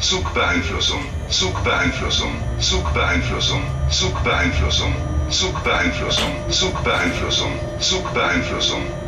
Zugbeeinflussung, Zugbeeinflussung, Zugbeeinflussung, Zugbeeinflussung, Zugbeeinflussung, Zugbeeinflussung, Zugbeeinflussung.